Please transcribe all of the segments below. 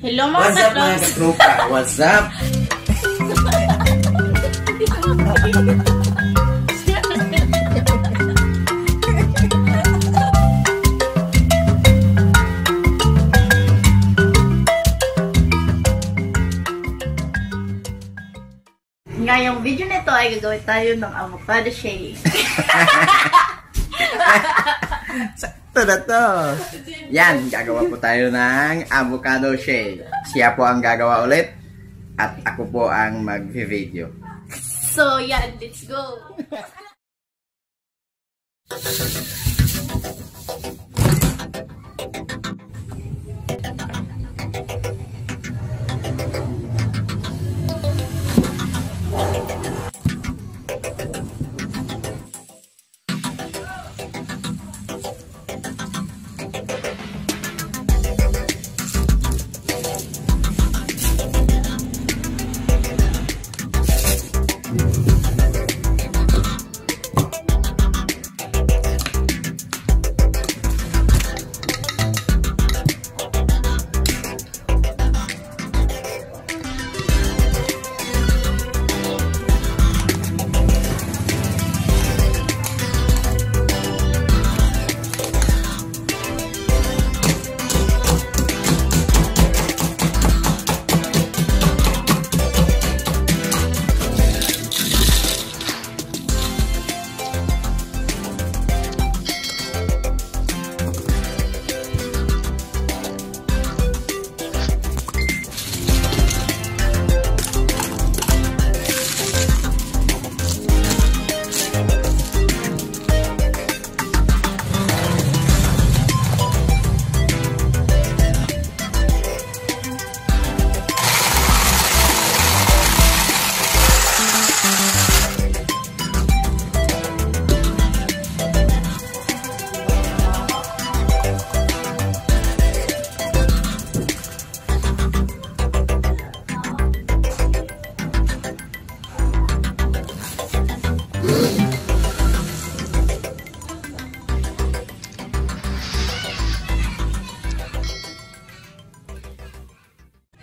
Hello mga What's up mga katropa? What's up? Ngayong video nito ay gagawin tayo ng avocado shake. Na to. Yan, gagawa po tayo ng avocado shake. Siya po ang gagawa ulit at ako po ang mag-video. So, yan, let's go!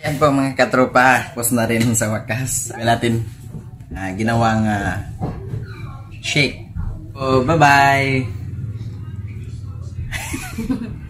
Yan po mga katropa, post na rin sa wakas. Sabi natin, ah, ginawang ah, shake. Oh, bye-bye!